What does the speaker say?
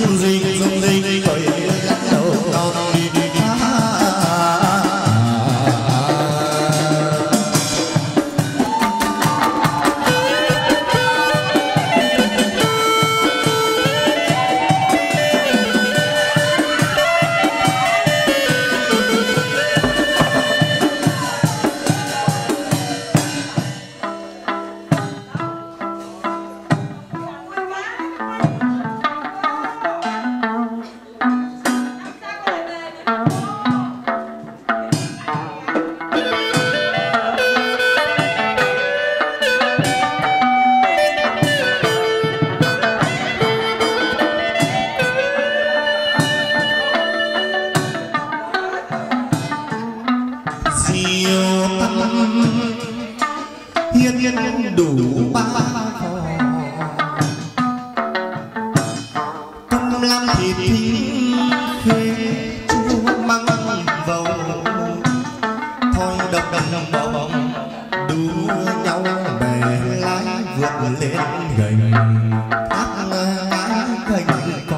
zing zing zing zing zing đủ ba. Phò cung lam thì thính khê chua măng vầu. Thôi đập đập đồng bồng đu nhau bè lái vượt lên gành. Thác ngã gành.